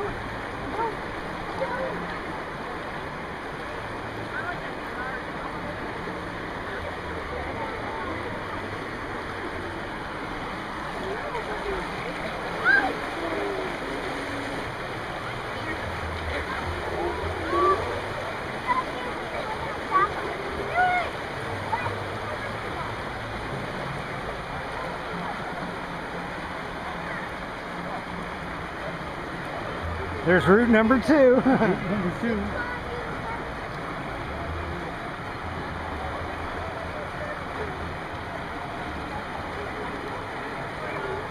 Oh. There's route number two. Route number two.